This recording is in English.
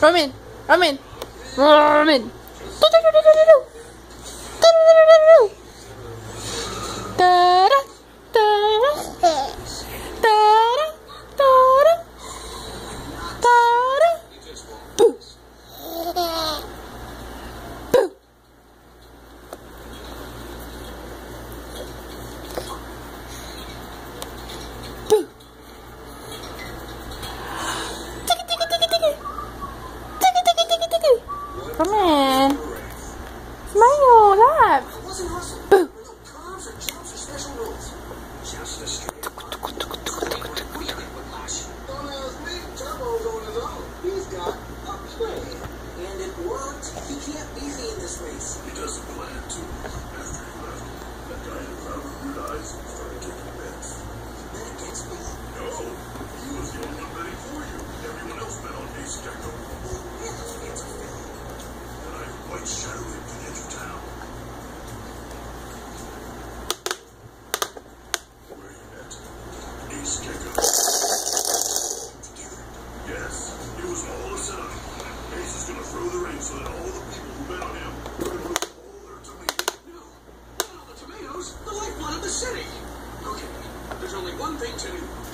Roman, Roman, Roman. Da-da, Come in. Smile, laugh. Boo. Don't ask me. Turbo's on his own. He's got a plan. And it worked. He can't beat in this race. Where you met? Ace Yes. It was all. Ace is gonna throw the ring so that all the people who bet on him tomatoes. No. Not all the tomatoes. The the city. Okay. There's only one thing to do.